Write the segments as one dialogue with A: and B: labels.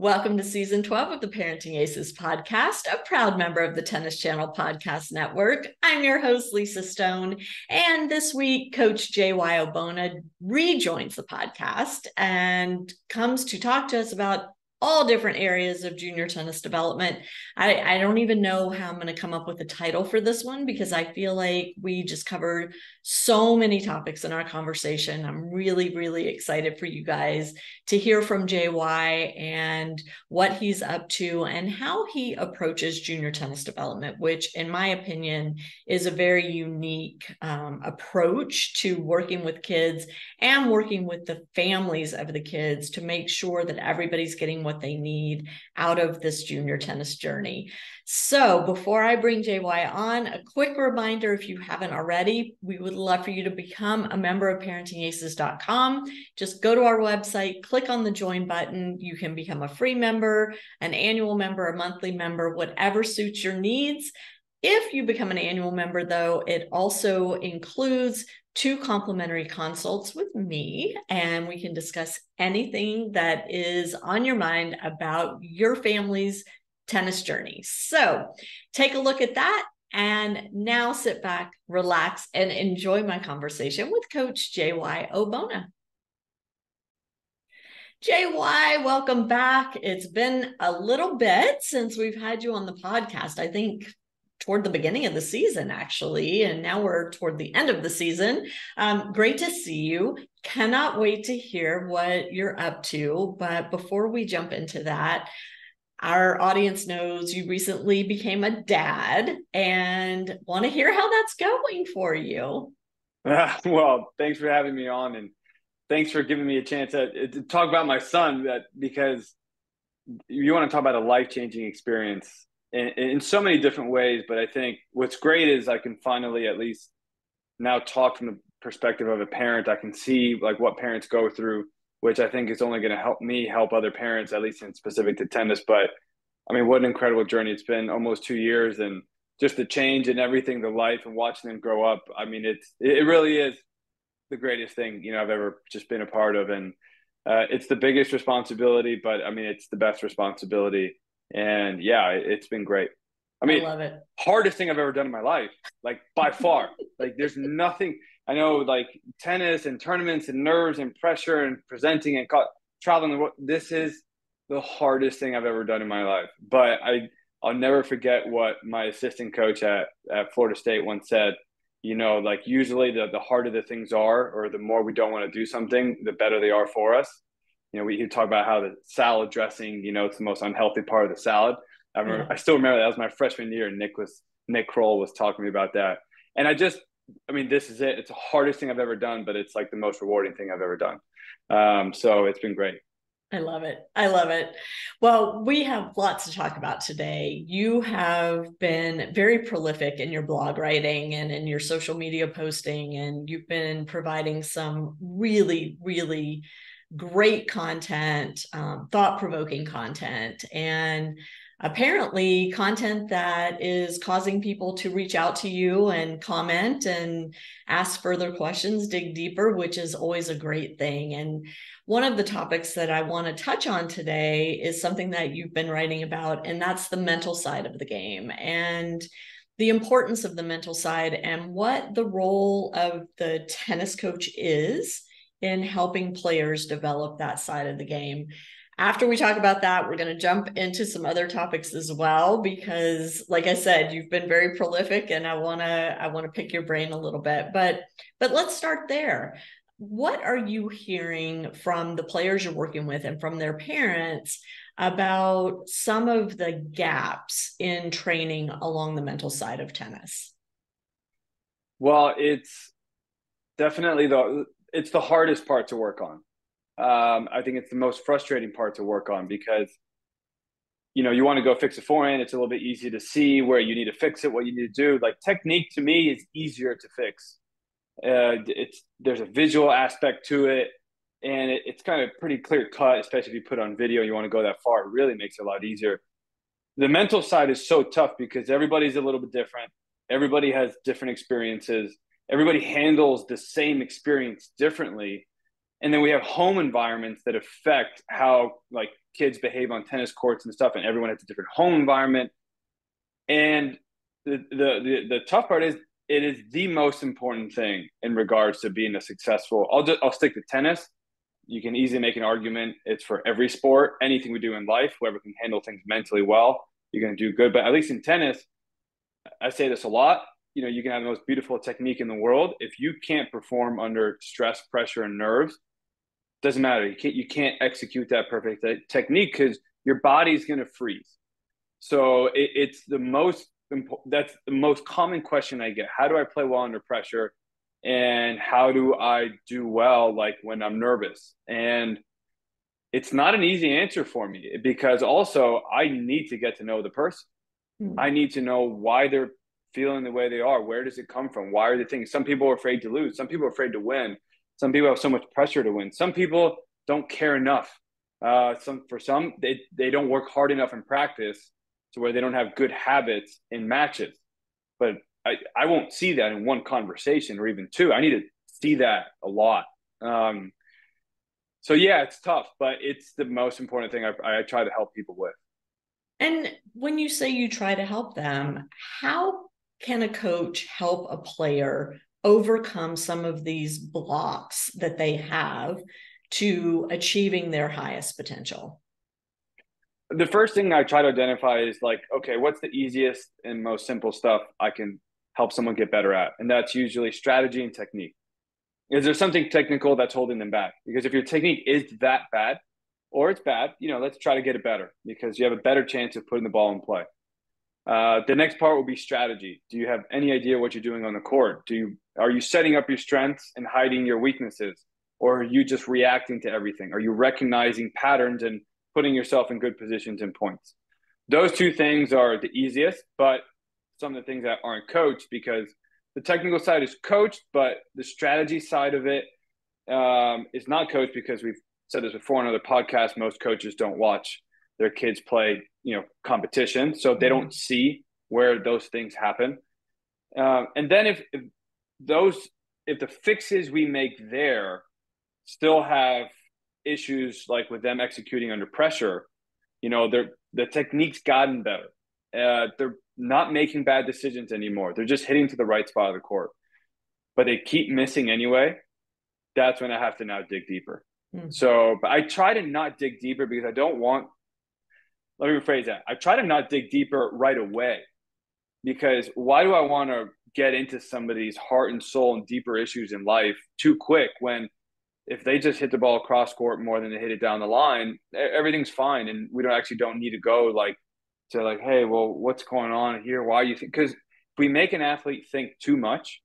A: Welcome to season 12 of the Parenting Aces podcast, a proud member of the Tennis Channel Podcast Network. I'm your host, Lisa Stone. And this week, Coach JY Aubone rejoins the podcast and comes to talk to us about all different areas of junior tennis development. I, I don't even know how I'm going to come up with a title for this one because I feel like we just covered so many topics in our conversation. I'm really, really excited for you guys to hear from JY and what he's up to and how he approaches junior tennis development, which, in my opinion, is a very unique um, approach to working with kids and working with the families of the kids to make sure that everybody's getting what they need out of this junior tennis journey. So, before I bring JY on, a quick reminder if you haven't already, we would love for you to become a member of parentingaces.com. Just go to our website, click on the join button. You can become a free member, an annual member, a monthly member, whatever suits your needs. If you become an annual member, though, it also includes two complimentary consults with me, and we can discuss anything that is on your mind about your family's tennis journey. So take a look at that. And now sit back, relax, and enjoy my conversation with Coach JY Aubone. JY, welcome back. It's been a little bit since we've had you on the podcast. I think toward the beginning of the season, actually, and now we're toward the end of the season. Um, great to see you. Cannot wait to hear what you're up to. But before we jump into that, our audience knows you recently became a dad and want to hear how that's going for you.
B: Uh, well, thanks for having me on and thanks for giving me a chance to, to talk about my son that because you want to talk about a life-changing experience in, in so many different ways. But I think what's great is I can finally at least now talk from the perspective of a parent. I can see like what parents go through, which I think is only going to help me help other parents, at least in specific to tennis. But I mean, what an incredible journey! It's been almost two years, and just the change and everything, the life and watching them grow up. I mean, it's it really is the greatest thing you know I've ever just been a part of, and uh, it's the biggest responsibility. But I mean, it's the best responsibility and yeah, it's been great. I mean, I love it. Hardest thing I've ever done in my life, like by far. like there's nothing. I know, like tennis and tournaments and nerves and pressure and presenting and traveling. This is the hardest thing I've ever done in my life. But I, I'll never forget what my assistant coach at at Florida State once said. You know, like usually the the harder the things are, or the more we don't want to do something, the better they are for us you know, we talk about how the salad dressing, you know, it's the most unhealthy part of the salad. I remember, yeah. I still remember that was my freshman year. And Nick was, Nick Kroll was talking to me about that. And I just, I mean, this is it. It's the hardest thing I've ever done, but it's like the most rewarding thing I've ever done. Um, so it's been great.
A: I love it. I love it. Well, we have lots to talk about today. You have been very prolific in your blog writing and in your social media posting, and you've been providing some really, really great content, um, thought provoking content, and apparently content that is causing people to reach out to you and comment and ask further questions, dig deeper, which is always a great thing. And one of the topics that I want to touch on today is something that you've been writing about, and that's the mental side of the game. And the importance of the mental side and what the role of the tennis coach is in helping players develop that side of the game. After we talk about that, we're going to jump into some other topics as well because like I said, you've been very prolific and I want to I want to pick your brain a little bit. But but let's start there. What are you hearing from the players you're working with and from their parents about some of the gaps in training along the mental side of tennis?
B: Well, it's definitely the it's the hardest part to work on. Um, I think it's the most frustrating part to work on because you know you want to go fix a forehand. It's a little bit easier to see where you need to fix it, what you need to do. Like technique to me is easier to fix. Uh, it's there's a visual aspect to it, and it, it's kind of pretty clear cut. Especially if you put on video, you want to go that far. It really makes it a lot easier. The mental side is so tough because everybody's a little bit different. Everybody has different experiences everybody handles the same experience differently. And then we have home environments that affect how like kids behave on tennis courts and stuff and everyone has a different home environment. And the the the, the tough part is it is the most important thing in regards to being a successful i'll just i'll stick to tennis. You can easily make an argument it's for every sport anything we do in life whoever can handle things mentally well you're going to do good. But at least in tennis i say this a lot you know you can have the most beautiful technique in the world if you can't perform under stress pressure and nerves doesn't matter. You can't you can't execute that perfect technique because your body's going to freeze. So it, it's the most important. That's the most common question I get. How do I play well under pressure? And how do I do well like when I'm nervous? And it's not an easy answer for me because also I need to get to know the person. Mm-hmm. I need to know why they're feeling the way they are. Where does it come from? Why are they thinking? Some people are afraid to lose. Some people are afraid to win. Some people have so much pressure to win. Some people don't care enough. Uh, some for some they they don't work hard enough in practice to where they don't have good habits in matches. But I, I won't see that in one conversation or even two. I need to see that a lot. Um, so yeah, it's tough, but it's the most important thing I, I try to help people with.
A: And when you say you try to help them, how can a coach help a player overcome some of these blocks that they have to achieving their highest potential?
B: The first thing I try to identify is like, okay, what's the easiest and most simple stuff I can help someone get better at? And that's usually strategy and technique. Is there something technical that's holding them back? Because if your technique is that bad or it's bad, you know, let's try to get it better because you have a better chance of putting the ball in play. Uh, the next part will be strategy. Do you have any idea what you're doing on the court? Do you are you setting up your strengths and hiding your weaknesses, or are you just reacting to everything? Are you recognizing patterns and putting yourself in good positions and points? Those two things are the easiest, but some of the things that aren't coached because the technical side is coached, but the strategy side of it um, is not coached because we've said this before in other podcasts. Most coaches don't watch their kids play you know competition so they don't mm-hmm. see where those things happen. Um, and then if, if those if the fixes we make there still have issues like with them executing under pressure you know they're the technique's gotten better. Uh, they're not making bad decisions anymore. They're just hitting to the right spot of the court. But they keep missing anyway. That's when i have to now dig deeper. Mm. so but i try to not dig deeper because i don't want let me rephrase that. I try to not dig deeper right away because why do I want to get into somebody's heart and soul and deeper issues in life too quick when if they just hit the ball across court more than they hit it down the line, everything's fine. And we don't actually don't need to go like to like, hey, well, what's going on here? Why you think? Because if we make an athlete think too much,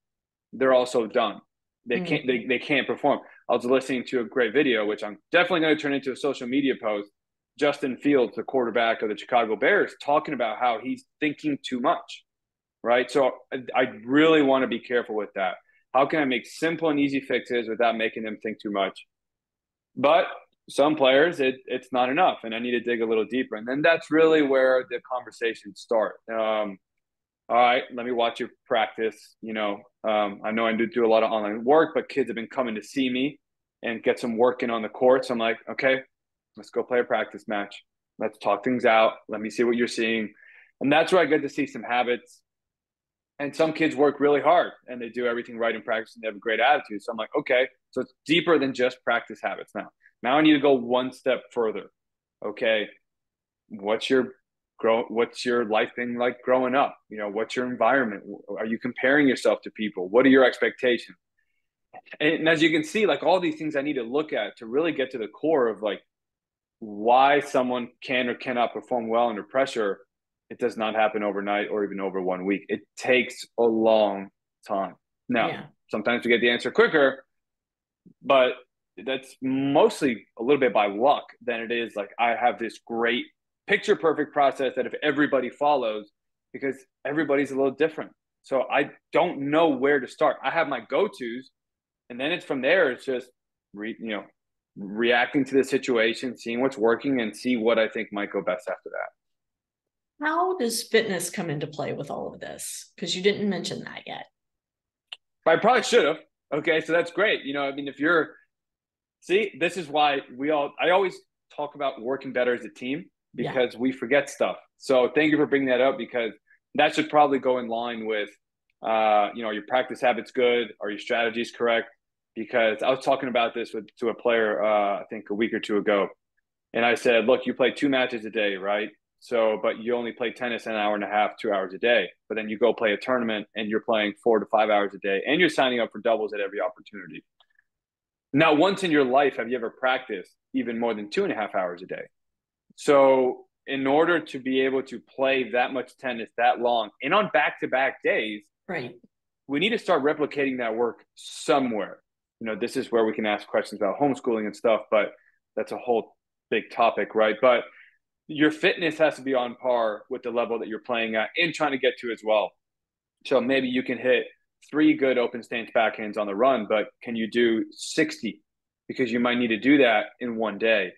B: they're also done. They mm-hmm. can't they, they can't perform. I was listening to a great video, which I'm definitely going to turn into a social media post Justin Fields, the quarterback of the Chicago Bears, talking about how he's thinking too much, right? So I really want to be careful with that. How can I make simple and easy fixes without making them think too much? But some players, it, it's not enough, and I need to dig a little deeper. And then that's really where the conversations start. Um, all right, let me watch you practice. You know, um, I know I do do a lot of online work, but kids have been coming to see me and get some work in on the court. So I'm like, okay, Let's go play a practice match. Let's talk things out. Let me see what you're seeing. And that's where I get to see some habits. And some kids work really hard and they do everything right in practice and they have a great attitude. So I'm like, okay, so it's deeper than just practice habits now. Now I need to go one step further. Okay, what's your grow what's your life been like growing up you know what's your environment are you comparing yourself to people what are your expectations and as you can see like all these things i need to look at to really get to the core of like why someone can or cannot perform well under pressure, it does not happen overnight or even over one week. It takes a long time. Now, yeah. sometimes we get the answer quicker, but that's mostly a little bit by luck than it is like I have this great picture perfect process that if everybody follows, because everybody's a little different. So I don't know where to start. I have my go tos, and then it's from there. It's just re, you know reacting to the situation, seeing what's working, and see what I think might go best after that.
A: How does fitness come into play with all of this? Because you didn't mention that yet.
B: I probably should have. Okay, so that's great. You know, I mean, if you're See, this is why we all, I always talk about working better as a team because yeah. we forget stuff. So thank you for bringing that up because that should probably go in line with, uh, you know, your practice habits good? Are your strategies correct? Because I was talking about this with to a player, uh, I think a week or two ago, and I said, look, you play two matches a day, right? So, but you only play tennis an hour and a half, two hours a day. But then you go play a tournament and you're playing four to five hours a day, and you're signing up for doubles at every opportunity. Now, once in your life, have you ever practiced even more than two and a half hours a day? So, in order to be able to play that much tennis that long and on back to back days,
A: right,
B: we need to start replicating that work somewhere. You know, this is where we can ask questions about homeschooling and stuff, but that's a whole big topic, right? But your fitness has to be on par with the level that you're playing at and trying to get to as well. So maybe you can hit three good open stance backhands on the run, but can you do 60? Because you might need to do that in one day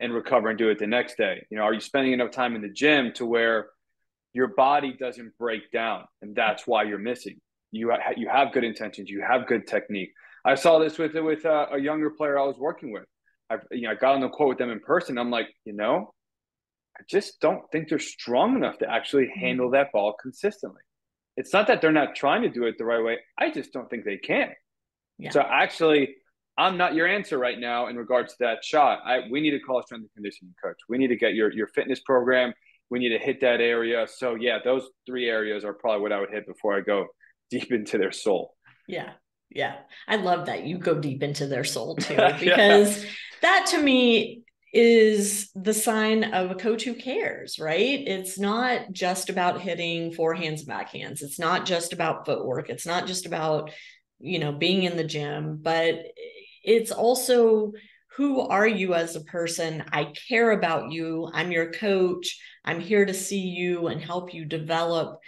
B: and recover and do it the next day. You know, are you spending enough time in the gym to where your body doesn't break down and that's why you're missing? You ha- you have good intentions, you have good technique. I saw this with with a, a younger player I was working with. I you know I got on the court with them in person. I'm like, you know, I just don't think they're strong enough to actually mm-hmm. handle that ball consistently. It's not that they're not trying to do it the right way. I just don't think they can. Yeah. So actually, I'm not your answer right now in regards to that shot. I we need to call a strength and conditioning coach. We need to get your your fitness program. We need to hit that area. So yeah, those three areas are probably what I would hit before I go deep into their soul.
A: Yeah. Yeah. I love that you go deep into their soul too, because yeah. that to me is the sign of a coach who cares, right? It's not just about hitting forehands and backhands. It's not just about footwork. It's not just about, you know, being in the gym, but it's also who are you as a person? I care about you. I'm your coach. I'm here to see you and help you develop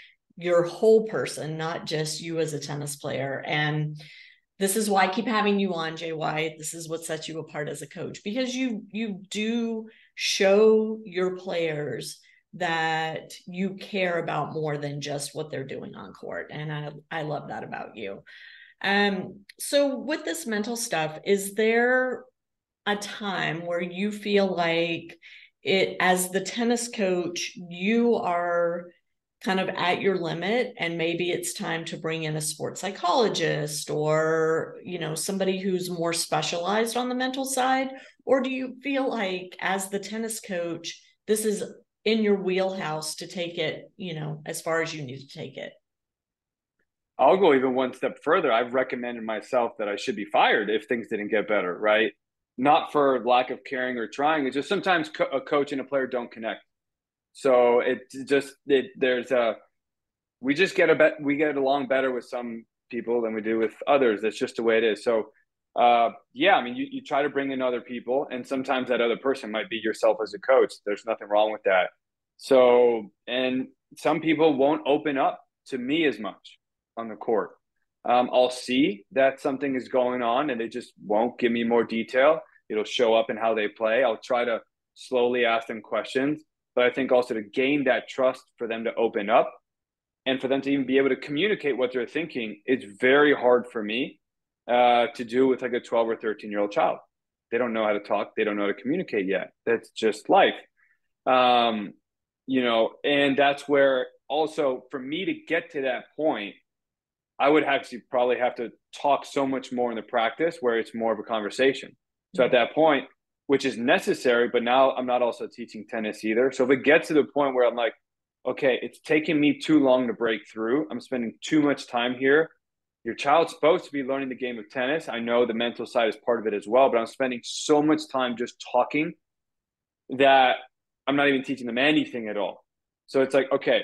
A: your whole person, not just you as a tennis player. And this is why I keep having you on, JY. This is what sets you apart as a coach because you you do show your players that you care about more than just what they're doing on court. And I, I love that about you. Um, so with this mental stuff, is there a time where you feel like it as the tennis coach, you are kind of at your limit and maybe it's time to bring in a sports psychologist or you know somebody who's more specialized on the mental side? Or do you feel like as the tennis coach this is in your wheelhouse to take it you know as far as you need to take it?
B: I'll go even one step further. I've recommended myself that i should be fired if things didn't get better right? Not for lack of caring or trying. It's just sometimes co- a coach and a player don't connect so it just it there's a we just get a bet we get along better with some people than we do with others. That's just the way it is. So uh, yeah, I mean you, you try to bring in other people and sometimes that other person might be yourself as a coach. There's nothing wrong with that. So and some people won't open up to me as much on the court. Um, I'll see that something is going on and they just won't give me more detail. It'll show up in how they play. I'll try to slowly ask them questions but I think also to gain that trust for them to open up and for them to even be able to communicate what they're thinking, it's very hard for me uh, to do with like a 12 or 13 year old child. They don't know how to talk, they don't know how to communicate yet. That's just life. Um, you know, and that's where also for me to get to that point, I would actually probably have to talk so much more in the practice where it's more of a conversation. So at that point, which is necessary. But now I'm not also teaching tennis either. So if it gets to the point where I'm like, okay, it's taking me too long to break through, I'm spending too much time here. Your child's supposed to be learning the game of tennis. I know the mental side is part of it as well, but I'm spending so much time just talking that I'm not even teaching them anything at all. So it's like, okay,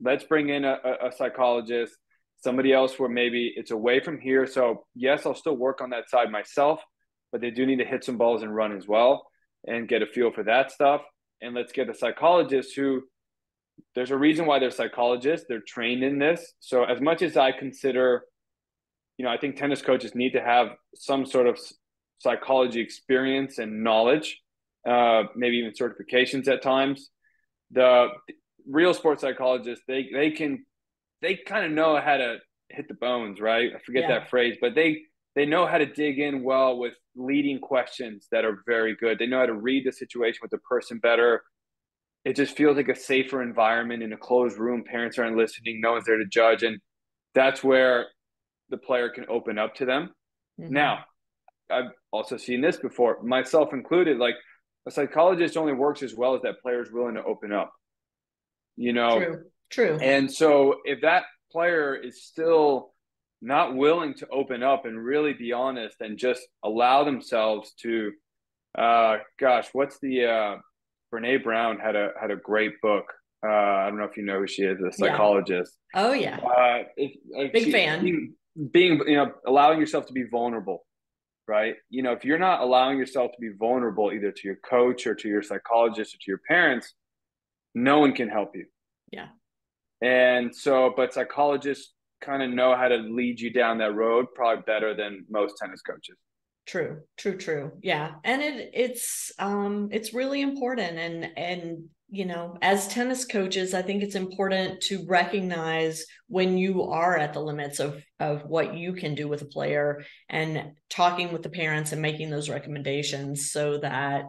B: let's bring in a, a, psychologist, somebody else where maybe it's away from here. So yes, I'll still work on that side myself, but they do need to hit some balls and run as well and get a feel for that stuff. And let's get a psychologist who there's a reason why they're psychologists. They're trained in this. So as much as I consider, you know, I think tennis coaches need to have some sort of psychology experience and knowledge, uh, maybe even certifications at times. The real sports psychologists, they they can they kind of know how to hit the bones, right? I forget yeah. that phrase, but they they know how to dig in well with leading questions that are very good. They know how to read the situation with the person better. It just feels like a safer environment in a closed room. Parents aren't listening. No one's there to judge. And that's where the player can open up to them. Mm-hmm. Now, I've also seen this before, myself included. Like a psychologist only works as well as that player is willing to open up. You know,
A: true, true.
B: And so if that player is still not willing to open up and really be honest and just allow themselves to, uh, gosh, what's the uh, Brene Brown had a had a great book. Uh, I don't know if you know who she is, a psychologist.
A: Yeah. Oh yeah. Uh, it, Big she, fan.
B: Being, being, you know, allowing yourself to be vulnerable right? You know, if you're not allowing yourself to be vulnerable either to your coach or to your psychologist or to your parents, no one can help you.
A: Yeah.
B: And so, but psychologists kind of know how to lead you down that road probably better than most tennis coaches.
A: True, true, true. Yeah. And it it's um it's really important and and you know, as tennis coaches, I think it's important to recognize when you are at the limits of of what you can do with a player and talking with the parents and making those recommendations so that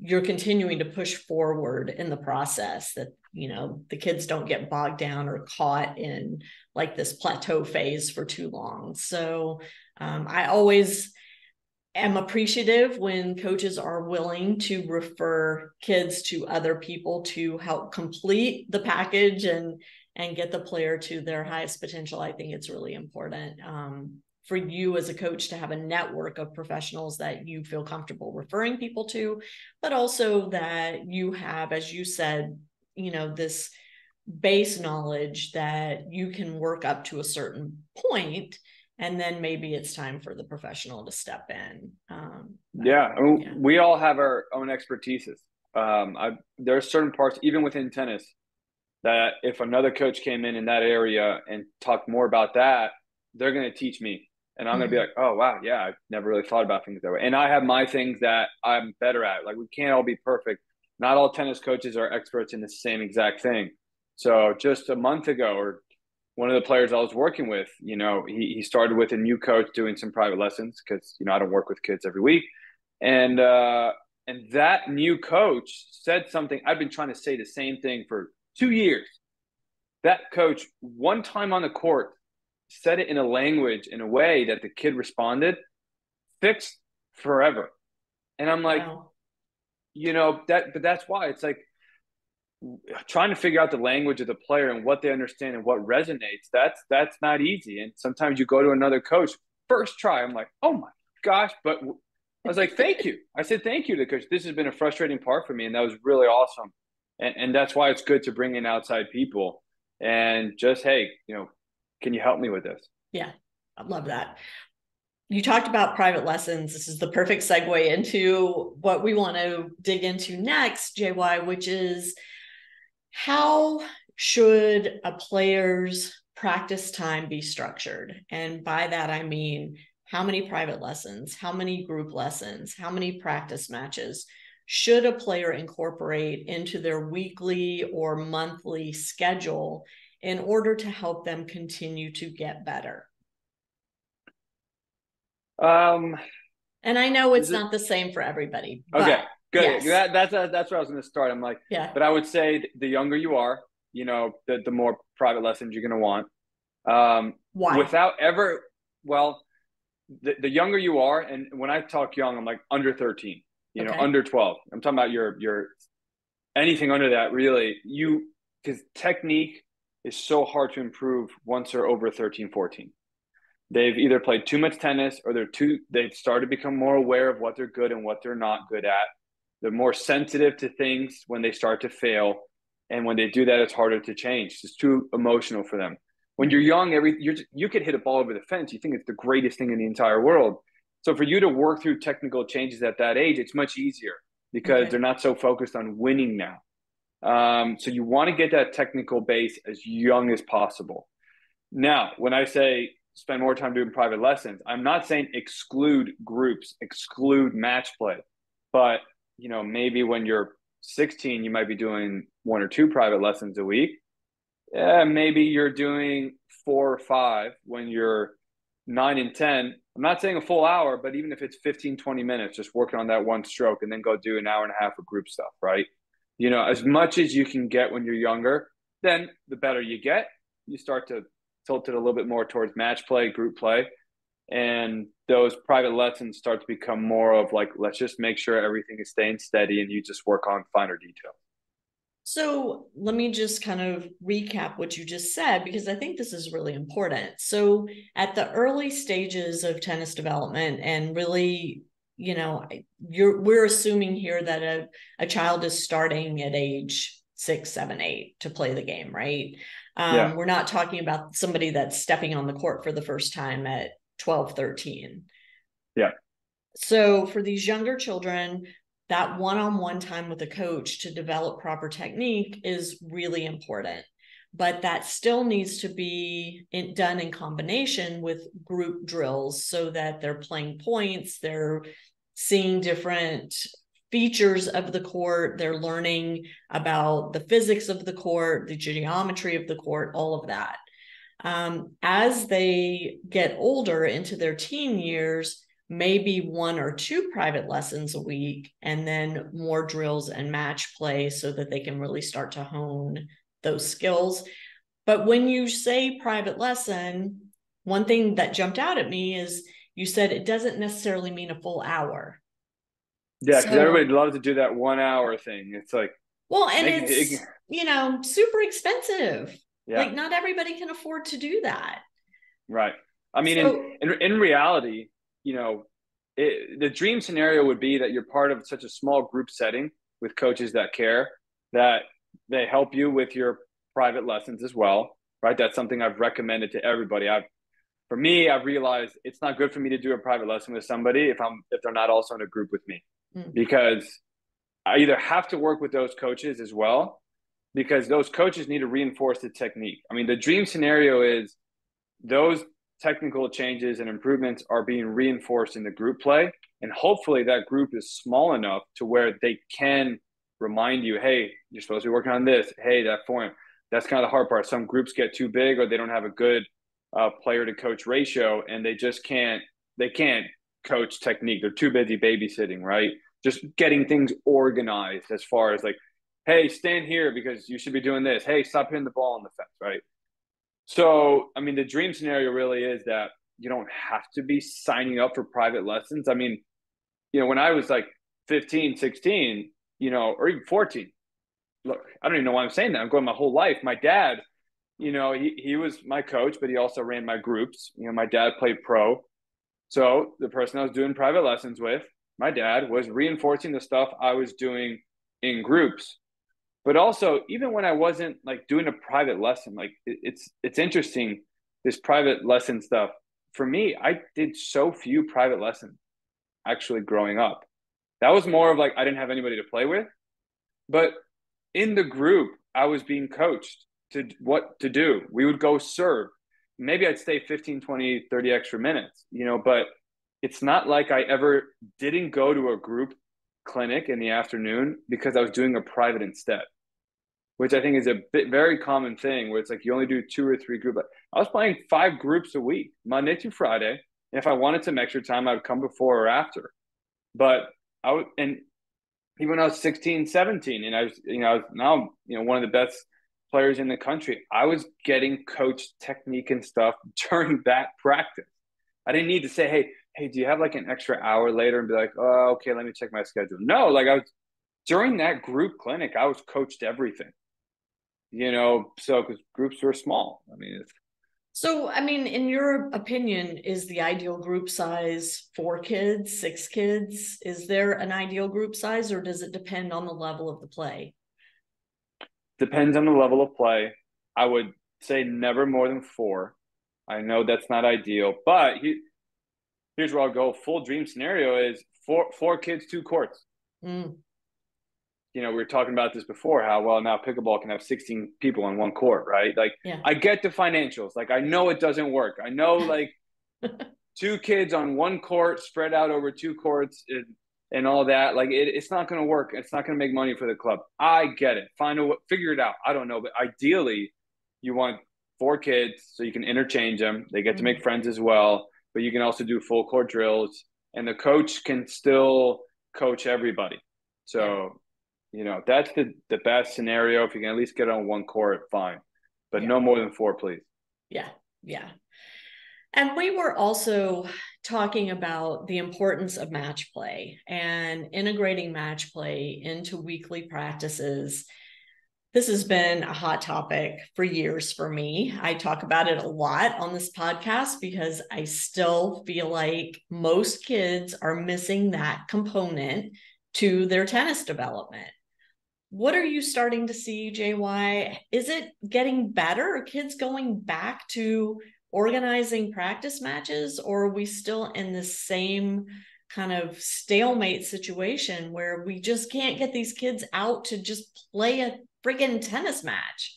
A: you're continuing to push forward in the process that you know the kids don't get bogged down or caught in like this plateau phase for too long. So um, i always am appreciative when coaches are willing to refer kids to other people to help complete the package and and get the player to their highest potential. I think it's really important. Um, for you as a coach to have a network of professionals that you feel comfortable referring people to but also that you have as you said you know this base knowledge that you can work up to a certain point and then maybe it's time for the professional to step in. Um,
B: yeah, I mean, yeah, we all have our own expertises. Um, I, there are certain parts, even within tennis, that if another coach came in in that area and talked more about that, they're going to teach me, and I'm mm-hmm. going to be like, oh wow, yeah, I've never really thought about things that way. And I have my things that I'm better at. Like we can't all be perfect. Not all tennis coaches are experts in the same exact thing. So just a month ago or one of the players I was working with, you know, he, he started with a new coach doing some private lessons because, you know, I don't work with kids every week. And, uh, and that new coach said something I've been trying to say the same thing for two years. That coach, one time on the court, said it in a language in a way that the kid responded, fixed forever. And I'm like, wow. you know, that, but that's why. It's like trying to figure out the language of the player and what they understand and what resonates that's that's not easy. And sometimes you go to another coach first try i'm like oh my gosh but i was like thank you. I said thank you to coach. This has been a frustrating part for me and that was really awesome. And, and that's why it's good to bring in outside people and just hey you know can you help me with this
A: yeah i love that you talked about private lessons. This is the perfect segue into what we want to dig into next, JY, which is how should a player's practice time be structured? And by that, I mean how many private lessons, how many group lessons, how many practice matches should a player incorporate into their weekly or monthly schedule in order to help them continue to get better?
B: Um,
A: and I know it's not the same for everybody.
B: Okay. Good. Yes. That, that's that's where I was going to start. I'm like,
A: yeah.
B: But I would say the younger you are, you know, the the more private lessons you're going to want. Um,
A: Why?
B: Without ever, well, the, the younger you are, and when I talk young, I'm like under 13. You okay. know, under 12. I'm talking about your your anything under that. Really, you because technique is so hard to improve once they're over 13, 14 they've either played too much tennis or they're too they've started to become more aware of what they're good and what they're not good at they're more sensitive to things when they start to fail. And when they do that, it's harder to change. It's too emotional for them. When you're young, every you're, you could hit a ball over the fence. You think it's the greatest thing in the entire world. So for you to work through technical changes at that age, it's much easier because okay. they're not so focused on winning now. Um, so you want to get that technical base as young as possible. Now, when I say spend more time doing private lessons, I'm not saying exclude groups, exclude match play, but you know, maybe when you're 16, you might be doing one or two private lessons a week. Yeah, maybe you're doing four or five when you're nine and 10. I'm not saying a full hour, but even if it's 15, 20 minutes, just working on that one stroke and then go do an hour and a half of group stuff, right? You know, as much as you can get when you're younger, then the better you get. You start to tilt it a little bit more towards match play, group play. And those private lessons start to become more of like, let's just make sure everything is staying steady and you just work on finer detail.
A: So let me just kind of recap what you just said because I think this is really important. So at the early stages of tennis development and really you know you're we're assuming here that a, a child is starting at age six seven eight to play the game right? Um, yeah. we're not talking about somebody that's stepping on the court for the first time at 12 13
B: yeah.
A: So for these younger children that one-on-one time with a coach to develop proper technique is really important but that still needs to be in, done in combination with group drills so that they're playing points they're seeing different features of the court they're learning about the physics of the court the geometry of the court all of that um, as they get older into their teen years maybe one or two private lessons a week and then more drills and match play so that they can really start to hone those skills. But when you say private lesson, one thing that jumped out at me is you said it doesn't necessarily mean a full hour.
B: Yeah, because so, everybody loves to do that one hour thing. It's like,
A: well, and it's, it, you know, super expensive. Yeah. Like, not everybody can afford to do that.
B: Right. I mean, so, in, in, in reality, you know, it, the dream scenario would be that you're part of such a small group setting with coaches that care that they help you with your private lessons as well, right? That's something I've recommended to everybody. I've, for me, I've realized it's not good for me to do a private lesson with somebody if I'm if they're not also in a group with me, mm. because I either have to work with those coaches as well, because those coaches need to reinforce the technique. I mean, the dream scenario is those technical changes and improvements are being reinforced in the group play. And hopefully that group is small enough to where they can remind you, hey, you're supposed to be working on this. Hey, that form. That's kind of the hard part. Some groups get too big or they don't have a good uh, player to coach ratio and they just can't they can't coach technique. They're too busy babysitting, right? Just getting things organized as far as like, hey, stand here because you should be doing this. Hey, stop hitting the ball on the fence, right? So, I mean, the dream scenario really is that you don't have to be signing up for private lessons. I mean, you know, when I was like 15, 16, you know, or even 14, look, I don't even know why I'm saying that. I'm going my whole life. My dad, you know, he, he was my coach, but he also ran my groups. You know, my dad played pro. So the person I was doing private lessons with, my dad, was reinforcing the stuff I was doing in groups. But also even when i wasn't like doing a private lesson like it, it's it's interesting this private lesson stuff. For me i did so few private lessons actually growing up. That was more of like i didn't have anybody to play with. But in the group i was being coached to what to do we would go serve maybe i'd stay 15 20 30 extra minutes you know but it's not like i ever didn't go to a group clinic in the afternoon because I was doing a private instead, which I think is a bit very common thing where it's like you only do two or three groups. I was playing five groups a week, Monday through Friday. And if I wanted some extra time, I would come before or after. But I would, and even when I was 16, 17, and I was, you know, now, you know, one of the best players in the country, I was getting coached technique and stuff during that practice. I didn't need to say, hey, hey, do you have like an extra hour later and be like, oh, okay, let me check my schedule. No, like I was during that group clinic, I was coached everything, you know, so because groups were small. I mean,
A: so, I mean, in your opinion, is the ideal group size four kids, six kids? Is there an ideal group size or does it depend on the level of the play?
B: Depends on the level of play. I would say never more than four. I know that's not ideal, but he, here's where I'll go. Full dream scenario is four four kids, two courts. Mm. You know, we were talking about this before. How well now pickleball can have 16 people on one court, right? Like, yeah. I get the financials. Like, I know it doesn't work. I know like two kids on one court spread out over two courts and, and all that. Like, it, it's not going to work. It's not going to make money for the club. I get it. Find a figure it out. I don't know, but ideally, you want four kids so you can interchange them. They get mm-hmm. to make mm. friends as well but you can also do full court drills, and the coach can still coach everybody. So, yeah. you know, that's the the best scenario. If you can at least get on one court, fine, but yeah. no more than four, please.
A: Yeah, yeah. And we were also talking about the importance of match play and integrating match play into weekly practices. This has been a hot topic for years for me. I talk about it a lot on this podcast because I still feel like most kids are missing that component to their tennis development. What are you starting to see, JY? Is it getting better? Are kids going back to organizing practice matches or are we still in the same kind of stalemate situation where we just can't get these kids out to just play a friggin' tennis match?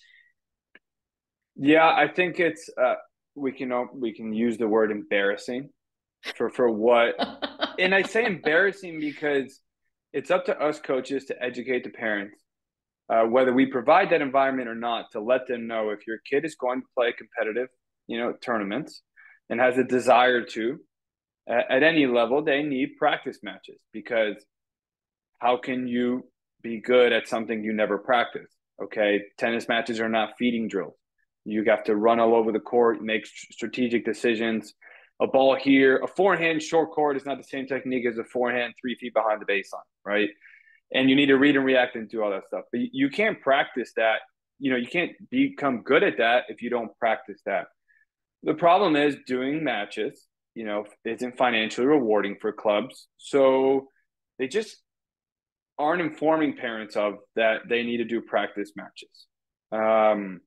B: Yeah i think it's uh we can we can use the word embarrassing for for what and i say embarrassing because it's up to us coaches to educate the parents uh, whether we provide that environment or not to let them know if your kid is going to play competitive you know, tournaments and has a desire to, at, any level, they need practice matches because how can you be good at something you never practice? Okay, tennis matches are not feeding drills. You have to run all over the court, make strategic decisions. A ball here, a forehand short court is not the same technique as a forehand three feet behind the baseline, right? And you need to read and react and do all that stuff. But you can't practice that. You know, you can't become good at that if you don't practice that. The problem is doing matches, you know, isn't financially rewarding for clubs. So they just aren't informing parents of that they need to do practice matches. Um,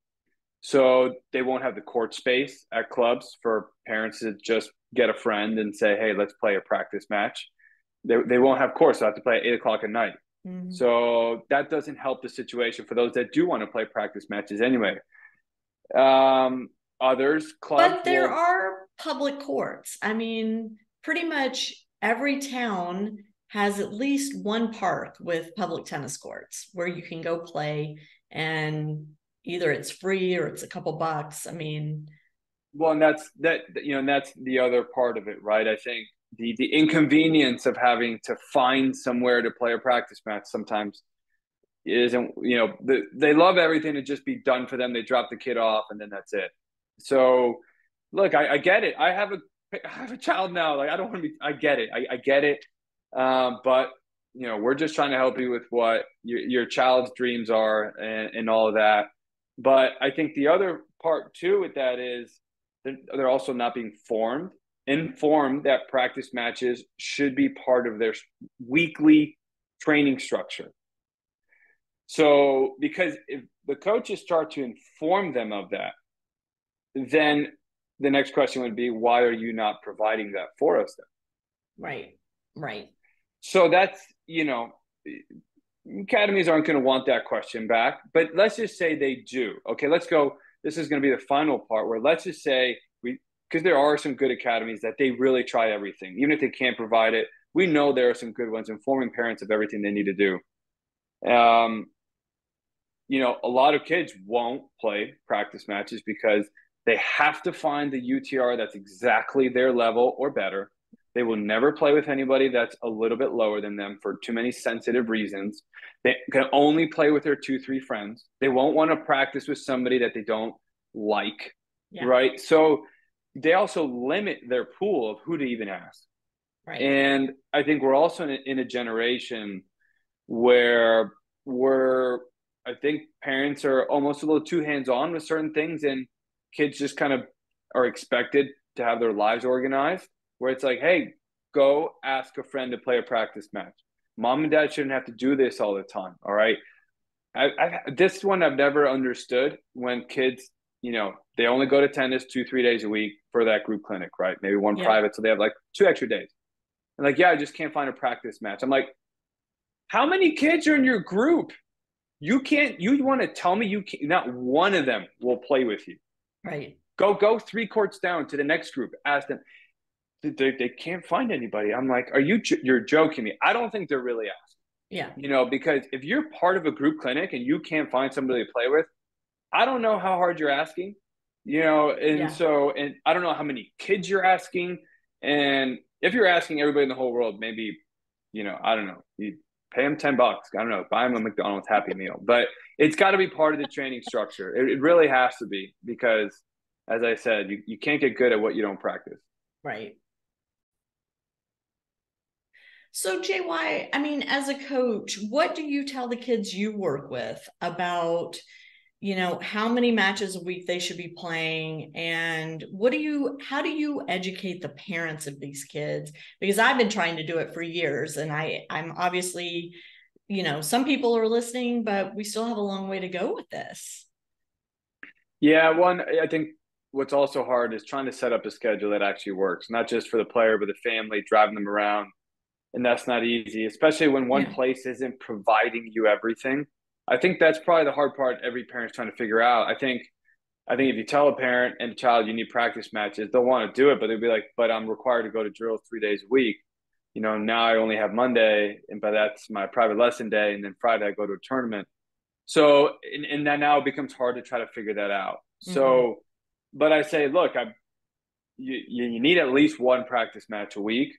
B: so they won't have the court space at clubs for parents to just get a friend and say, hey, let's play a practice match. They, they won't have courts, so have to play at eight o'clock at night. Mm-hmm. So that doesn't help the situation for those that do want to play practice matches anyway. Um, others
A: clubs but there will... are public courts. I mean pretty much every town has at least one park with public tennis courts where you can go play and either it's free or it's a couple bucks. I mean
B: well and that's that you know and that's the other part of it right? I think the the inconvenience of having to find somewhere to play a practice match sometimes isn't you know the, they love everything to just be done for them. They drop the kid off and then that's it so, look, I, I, get it. I have a I have a child now. Like I don't want to be. I get it. I, I get it. Um, but you know, we're just trying to help you with what your, your child's dreams are and, and all of that. But I think the other part too with that is they're, they're also not being formed informed that practice matches should be part of their weekly training structure. So, because if the coaches start to inform them of that, then the next question would be why are you not providing that for us then?
A: Right right.
B: So that's you know academies aren't going to want that question back but let's just say they do. Okay let's go this is going to be the final part where let's just say we because there are some good academies that they really try everything. Even if they can't provide it we know there are some good ones informing parents of everything they need to do. Um you know a lot of kids won't play practice matches because they have to find the UTR that's exactly their level or better. They will never play with anybody that's a little bit lower than them for too many sensitive reasons. They can only play with their two, three friends. They won't want to practice with somebody that they don't like. Yeah. Right. So they also limit their pool of who to even ask. Right. And I think we're also in a, in a generation where we're, I think parents are almost a little too hands on with certain things. And kids just kind of are expected to have their lives organized where it's like, hey, go ask a friend to play a practice match. Mom and dad shouldn't have to do this all the time. All right. I, I, this one I've never understood when kids, you know, they only go to tennis two, three days a week for that group clinic, right? Maybe one yeah. private. So they have like two extra days. And like, yeah, I just can't find a practice match. I'm like, how many kids are in your group? You can't, you want to tell me you can't, not one of them will play with you.
A: Right.
B: Go go three courts down to the next group. Ask them. They, they can't find anybody. I'm like, are you you're joking me? I don't think they're really asking.
A: Yeah.
B: You know, because if you're part of a group clinic and you can't find somebody to play with, I don't know how hard you're asking. You know, and yeah. so and I don't know how many kids you're asking. And if you're asking everybody in the whole world, maybe, you know, I don't know, you pay them 10 bucks. I don't know, buy them a McDonald's Happy Meal. But it's got to be part of the training structure. It, it really has to be because, as I said, you, you can't get good at what you don't practice.
A: Right. So, JY, I mean, as a coach, what do you tell the kids you work with about, you know, how many matches a week they should be playing? And what do you, how do you educate the parents of these kids? Because I've been trying to do it for years and I, I'm obviously, you know, some people are listening, but we still have a long way to go with this.
B: Yeah. One, I think what's also hard is trying to set up a schedule that actually works, not just for the player, but the family, driving them around and that's not easy, especially when one yeah. place isn't providing you everything. I think that's probably the hard part every parent's trying to figure out. I think I think if you tell a parent and a child you need practice matches, they'll want to do it, but they'll be like, but I'm required to go to drills three days a week. You know, now I only have Monday, and but that's my private lesson day, and then Friday I go to a tournament. So, and, and that now it becomes hard to try to figure that out. Mm-hmm. So, but I say, look, I you, you need at least one practice match a week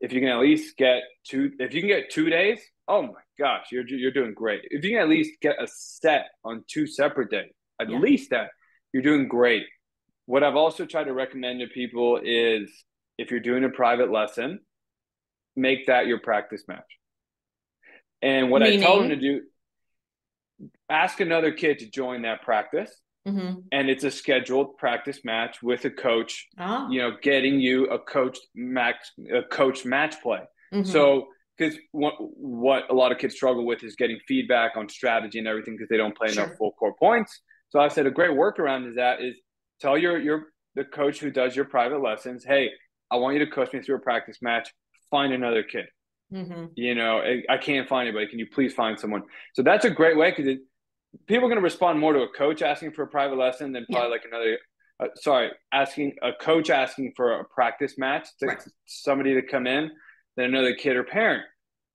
B: if you can at least get two, if you can get two days, oh my gosh, you're you're doing great. If you can at least get a set on two separate days, at yeah. least that, you're doing great. What I've also tried to recommend to people is if you're doing a private lesson, make that your practice match. And what Meaning? I tell them to do, ask another kid to join that practice Mm-hmm. And it's a scheduled practice match with a coach, oh. you know, getting you a coach match, a coach match play. Mm-hmm. So, because what, what a lot of kids struggle with is getting feedback on strategy and everything because they don't play sure. enough full court points. So I said a great workaround is that is tell your your the coach who does your private lessons, hey, I want you to coach me through a practice match. Find another kid. Mm-hmm. You know, I, I, can't find anybody. Can you please find someone? So that's a great way because people are going to respond more to a coach asking for a private lesson than probably yeah. like another uh, sorry asking a coach asking for a practice match to right. somebody to come in than another kid or parent.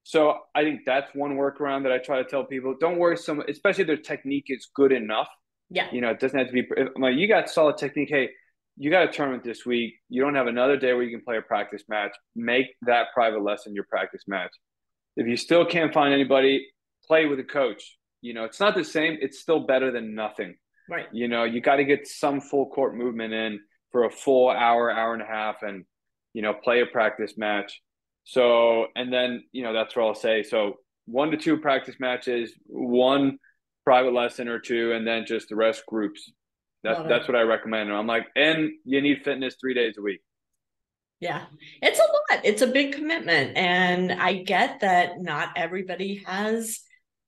B: So i think that's one workaround that i try to tell people. Don't worry so much especially if their technique is good enough.
A: Yeah.
B: You know it doesn't have to be like you got solid technique. Hey you got a tournament this week. You don't have another day where you can play a practice match. Make that private lesson your practice match. If you still can't find anybody play with a coach. You know, it's not the same. It's still better than nothing.
A: Right.
B: You know, you got to get some full court movement in for a full hour, hour and a half, and you know, play a practice match. So, and then you know, that's what I'll say. So, one to two practice matches, one private lesson or two, and then just the rest groups. That's that's what I recommend. And I'm like, and you need fitness three days a week.
A: Yeah, it's a lot. It's a big commitment. And I get that not everybody has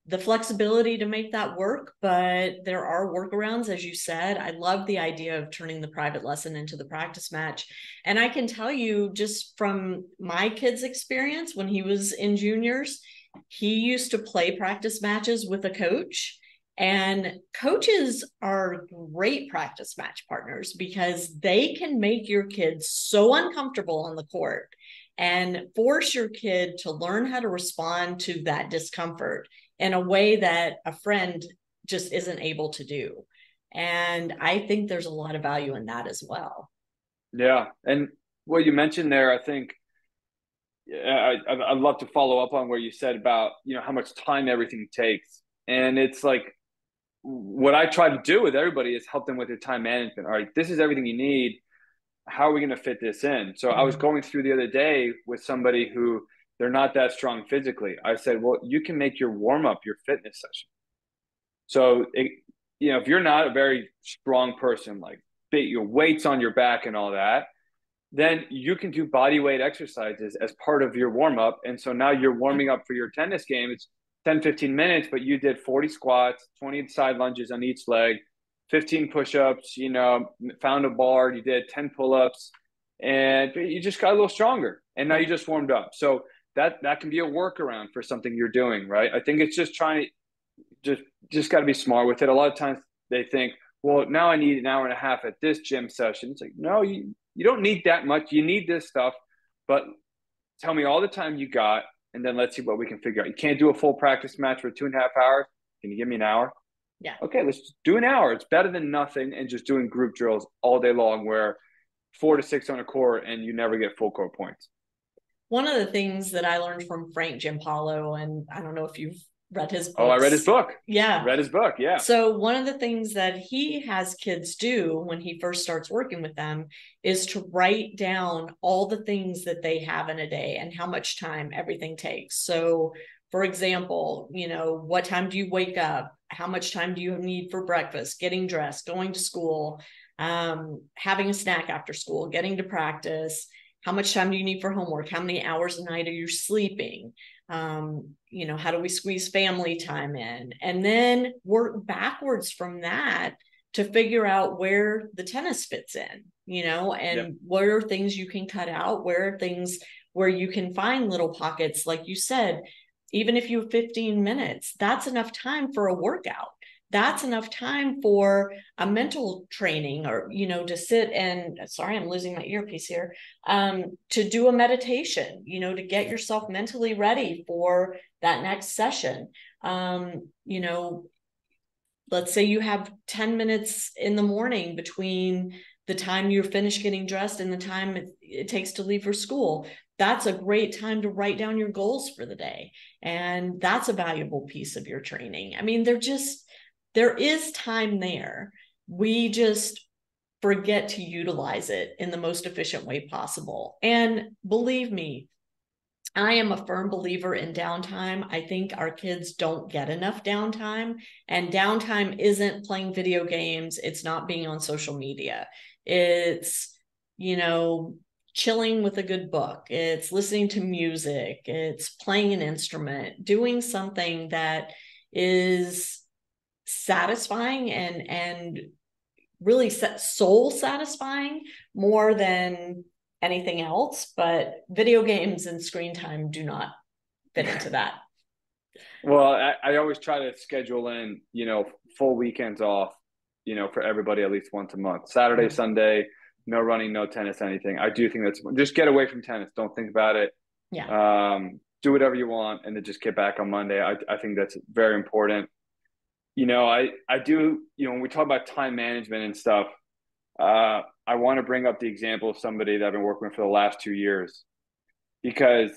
A: the flexibility to make that work, but there are workarounds, as you said. I love the idea of turning the private lesson into the practice match. And I can tell you just from my kid's experience when he was in juniors, he used to play practice matches with a coach. And coaches are great practice match partners because they can make your kids so uncomfortable on the court and force your kid to learn how to respond to that discomfort in a way that a friend just isn't able to do. And I think there's a lot of value in that as well.
B: Yeah. And what you mentioned there, I think I, I'd love to follow up on where you said about, you know, how much time everything takes. And it's like, what I try to do with everybody is help them with their time management. All right, this is everything you need. How are we going to fit this in? So mm-hmm. I was mm-hmm. going through the other day with somebody who they're not that strong physically. I said, well, you can make your warm up your fitness session. So, it, you know, if you're not a very strong person, like your weights on your back and all that, then you can do body weight exercises as part of your warm up. And so now you're warming up for your tennis game. It's 10, 15 minutes, but you did 40 squats, 20 side lunges on each leg, 15 push ups, you know, found a bar, you did 10 pull ups, and you just got a little stronger. And now you just warmed up. So, that that can be a workaround for something you're doing, right? I think it's just trying to just just got to be smart with it. A lot of times they think, well, now I need an hour and a half at this gym session. It's like, no, you you don't need that much. You need this stuff, but tell me all the time you got, and then let's see what we can figure out. You can't do a full practice match for two and a half hours. Can you give me an hour?
A: Yeah.
B: Okay, let's do an hour. It's better than nothing and just doing group drills all day long where four to six on a court and you never get full court points.
A: One of the things that I learned from Frank Giampaolo, and I don't know if you've read his
B: books. Oh, I read his book.
A: Yeah.
B: Read his book. Yeah.
A: So one of the things that he has kids do when he first starts working with them is to write down all the things that they have in a day and how much time everything takes. So for example, you know, what time do you wake up? How much time do you need for breakfast, getting dressed, going to school, um, having a snack after school, getting to practice? How much time do you need for homework? How many hours a night are you sleeping? Um, you know, how do we squeeze family time in? And then work backwards from that to figure out where the tennis fits in, you know, and yep. what are things you can cut out? Where are things where you can find little pockets, like you said, even if you have 15 minutes, that's enough time for a workout. That's enough time for a mental training or, you know, to sit and sorry, I'm losing my earpiece here, um, to do a meditation, you know, to get yourself mentally ready for that next session. Um, you know, let's say you have 10 minutes in the morning between the time you're finished getting dressed and the time it, it, takes to leave for school that's a great time to write down your goals for the day. And that's a valuable piece of your training. I mean, they're just, there is time there. We just forget to utilize it in the most efficient way possible. And believe me, I am a firm believer in downtime. I think our kids don't get enough downtime, and downtime isn't playing video games, it's not being on social media. It's, you know, chilling with a good book, it's listening to music, it's playing an instrument, doing something that is satisfying and and really soul satisfying more than anything else but video games and screen time do not fit into that
B: well I, I, always try to schedule in you know full weekends off you know for everybody at least once a month saturday mm-hmm. sunday no running, no tennis, anything. I do think that's just get away from tennis. Don't think about it.
A: Yeah.
B: Um, do whatever you want and then just get back on Monday. I, I think that's very important. You know, I, I do, you know, when we talk about time management and stuff, uh, I want to bring up the example of somebody that I've been working with for the last two years because,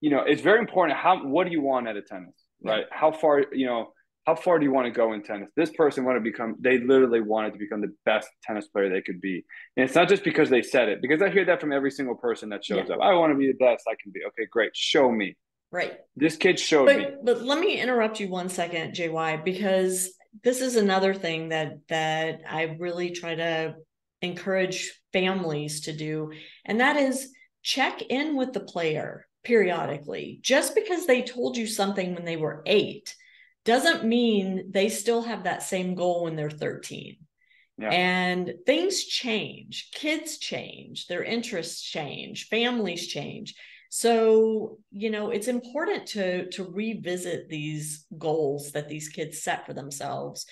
B: you know, it's very important. How, what do you want out of tennis, right? Yeah. How far, you know, how far do you want to go in tennis? This person wanted to become, they literally wanted to become the best tennis player they could be. And it's not just because they said it, because I hear that from every single person that shows yeah. up. I want to be the best I can be. Okay, great. Show me.
A: Right.
B: This kid showed
A: but,
B: me.
A: But let me interrupt you one second, JY, because this is another thing that that I really try to encourage families to do. And that is check in with the player periodically. Just because they told you something when they were eight doesn't mean they still have that same goal when they're 13. Yeah. And things change, kids change, their interests change, families change. So, you know, it's important to to revisit these goals that these kids set for themselves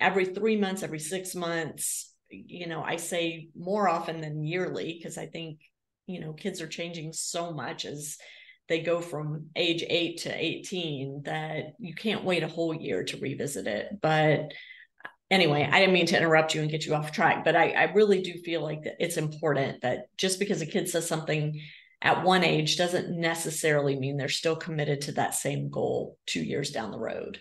A: every 3 months, every 6 months. You know, I say more often than yearly because I think, you know, kids are changing so much as they go from age eight to 18 that you can't wait a whole year to revisit it. But anyway, I didn't mean to interrupt you and get you off track, but I, I really do feel like it's important that just because a kid says something at one age doesn't necessarily mean they're still committed to that same goal two years down the road.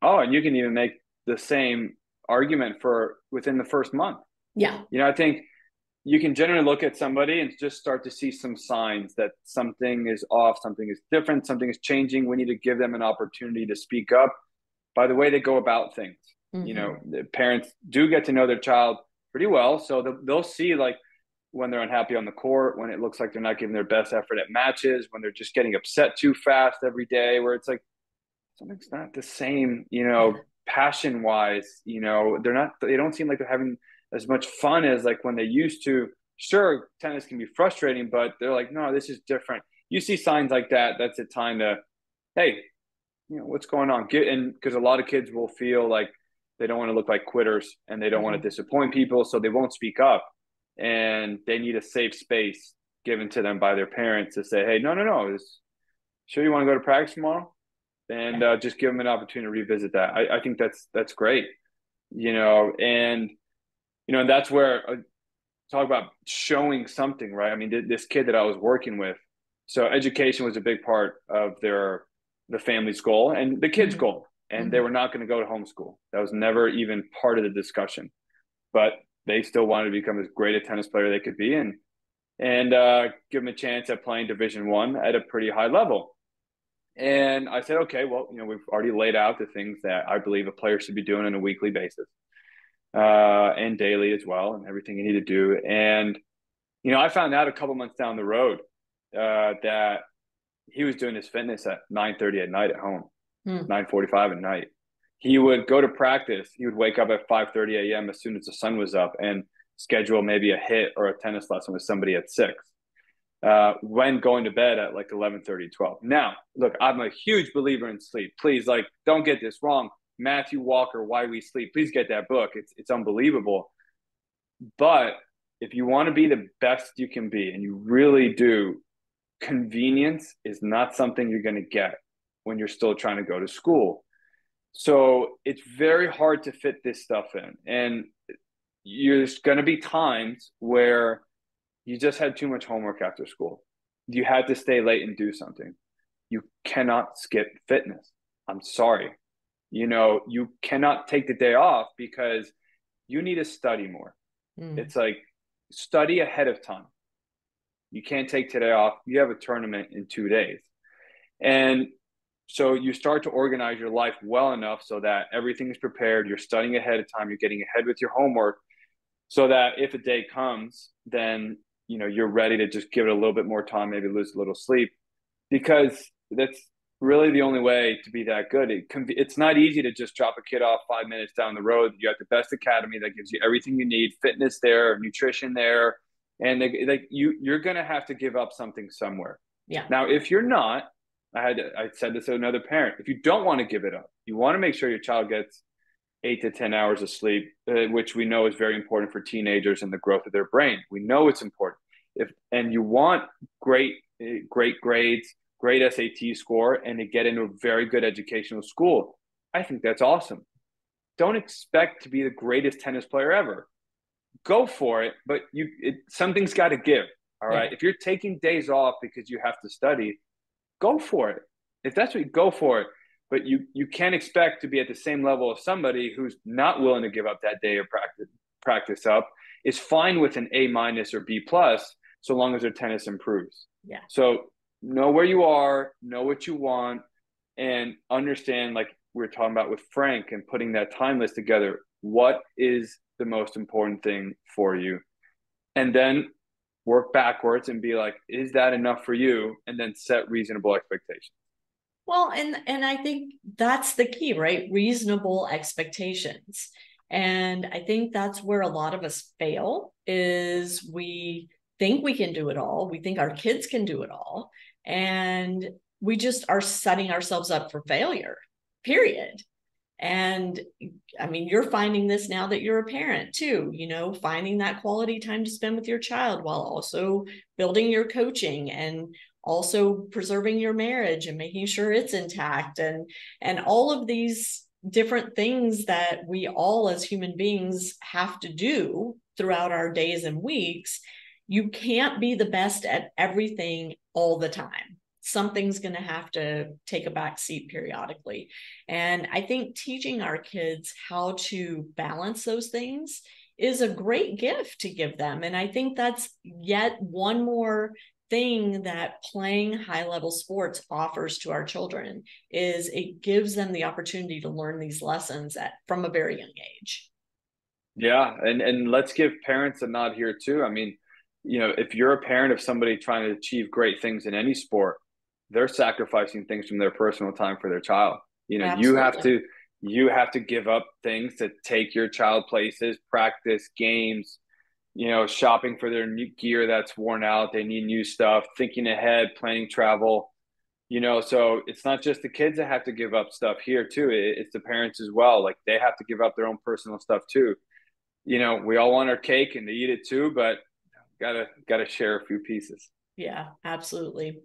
B: Oh, and you can even make the same argument for within the first month.
A: Yeah.
B: You know, I think you can generally look at somebody and just start to see some signs that something is off, something is different, something is changing. We need to give them an opportunity to speak up by the way they go about things. Mm-hmm. You know, the parents do get to know their child pretty well, so they'll, they'll see like when they're unhappy on the court, when it looks like they're not giving their best effort at matches, when they're just getting upset too fast every day, where it's like something's not the same. You know, passion wise, you know, they're not. They don't seem like they're having as much fun as like when they used to. Sure, tennis can be frustrating, but they're like, no, this is different. You see signs like that, that's a time to, hey, you know, what's going on? Get and because a lot of kids will feel like they don't want to look like quitters and they don't mm-hmm. want to disappoint people, so they won't speak up, and they need a safe space given to them by their parents to say, hey, no, no, no, is sure you want to go to practice tomorrow, and uh, just give them an opportunity to revisit that. I, I think that's that's great, you know, and you know, and that's where uh, talk about showing something, right? I mean, this kid that I was working with, so education was a big part of their the family's goal and the kids' mm-hmm. goal, and mm-hmm. they were not going to go to homeschool. That was never even part of the discussion, but they still wanted to become as great a tennis player they could be, and and uh, give them a chance at playing Division One at a pretty high level. And I said, okay, well, you know, we've already laid out the things that I believe a player should be doing on a weekly basis uh, and daily as well, and everything you need to do. And you know, I found out a couple months down the road uh, that he was doing his fitness at nine thirty at night at home, nine forty five at night. He would go to practice. He would wake up at five thirty a.m. as soon as the sun was up and schedule maybe a hit or a tennis lesson with somebody at six. Uh, when going to bed at like 11 30 12 now look i'm a huge believer in sleep please like don't get this wrong Matthew Walker, Why We Sleep. Please get that book. It's it's unbelievable. But if you want to be the best you can be, and you really do, convenience is not something you're going to get when you're still trying to go to school. So it's very hard to fit this stuff in. And there's going to be times where you just had too much homework after school. You had to stay late and do something. You cannot skip fitness. I'm sorry you know you cannot take the day off because you need to study more mm. it's like study ahead of time you can't take today off you have a tournament in two days and so you start to organize your life well enough so that everything is prepared you're studying ahead of time you're getting ahead with your homework so that if a day comes then you know you're ready to just give it a little bit more time maybe lose a little sleep because that's really the only way to be that good. It can be, it's not easy to just drop a kid off five minutes down the road. You have the best academy that gives you everything you need, fitness there, nutrition there, and like you, you're going to have to give up something somewhere.
A: Yeah.
B: Now, if you're not, I had I said this to another parent. If you don't want to give it up, you want to make sure your child gets eight to ten hours of sleep, uh, which we know is very important for teenagers and the growth of their brain. We know it's important. If and you want great uh, great grades great SAT score and to get into a very good educational school. I think that's awesome. Don't expect to be the greatest tennis player ever. Go for it, but you it, something's got to give. All right. Yeah. If you're taking days off because you have to study, go for it. If that's what you go for it, but you you can't expect to be at the same level of somebody who's not willing to give up that day of practice practice up is fine with an A minus or B plus so long as their tennis improves.
A: Yeah.
B: So know where you are, know what you want, and understand, like we are talking about with Frank and putting that time list together, what is the most important thing for you? And then work backwards and be like, is that enough for you? And then set reasonable expectations.
A: Well, and and I think that's the key, right? Reasonable expectations. And I think that's where a lot of us fail is we think we can do it all. We think our kids can do it all and we just are setting ourselves up for failure period and i mean you're finding this now that you're a parent too you know finding that quality time to spend with your child while also building your coaching and also preserving your marriage and making sure it's intact and and all of these different things that we all as human beings have to do throughout our days and weeks you can't be the best at everything all the time something's going to have to take a back seat periodically. And i think teaching our kids how to balance those things is a great gift to give them. And i think that's yet one more thing that playing high level sports offers to our children is it gives them the opportunity to learn these lessons at from a very young age.
B: Yeah and and let's give parents a nod here too. I mean you know, if you're a parent of somebody trying to achieve great things in any sport, they're sacrificing things from their personal time for their child. You know, Absolutely. you have to you have to give up things to take your child places, practice games, you know, shopping for their new gear that's worn out, they need new stuff, thinking ahead, planning travel. You know, so it's not just the kids that have to give up stuff here too. It's the parents as well. Like they have to give up their own personal stuff too. You know, we all want our cake and to eat it too, but gotta gotta share a few pieces.
A: Yeah, absolutely.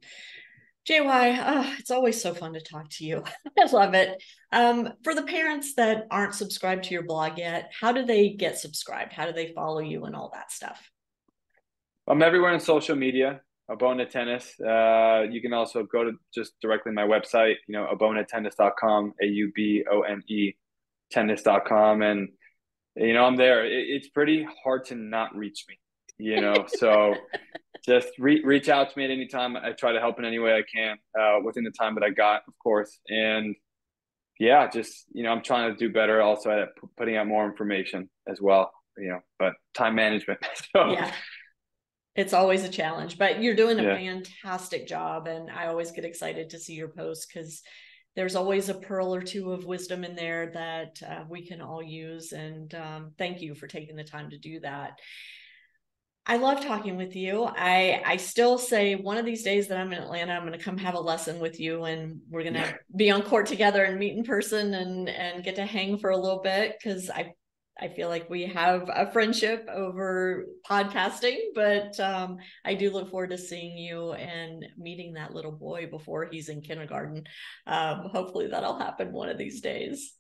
A: JY, oh, it's always so fun to talk to you. I love it. Um, for the parents that aren't subscribed to your blog yet, how do they get subscribed? How do they follow you and all that stuff?
B: I'm everywhere on social media. Aubone Tennis. Uh, you can also go to just directly my website, you know, aubonetennis.com, A U B O N E tennis.com. And, you know, I'm there. It, it's pretty hard to not reach me, you know, so just re- reach out to me at any time. I try to help in any way I can uh, within the time that I got, of course. And yeah, just, you know, I'm trying to do better also at putting out more information as well, you know, but time management. so,
A: yeah it's always a challenge, but you're doing a yeah. fantastic job. And I always get excited to see your posts because there's always a pearl or two of wisdom in there that uh, we can all use. And um, thank you for taking the time to do that. I love talking with you. I I still say one of these days that I'm in Atlanta, I'm going to come have a lesson with you, and we're going to be on court together and meet in person and and get to hang for a little bit because I I feel like we have a friendship over podcasting, but um, I do look forward to seeing you and meeting that little boy before he's in kindergarten. Um, hopefully, that'll happen one of these days.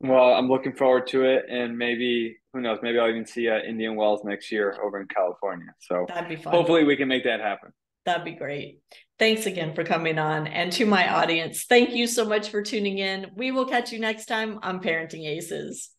B: Well, I'm looking forward to it, and maybe who knows? Maybe I'll even see uh, Indian Wells next year over in California. So that'd be fun. Hopefully, we can make that happen.
A: That'd be great. Thanks again for coming on. And to my audience, thank you so much for tuning in. We will catch you next time on Parenting Aces.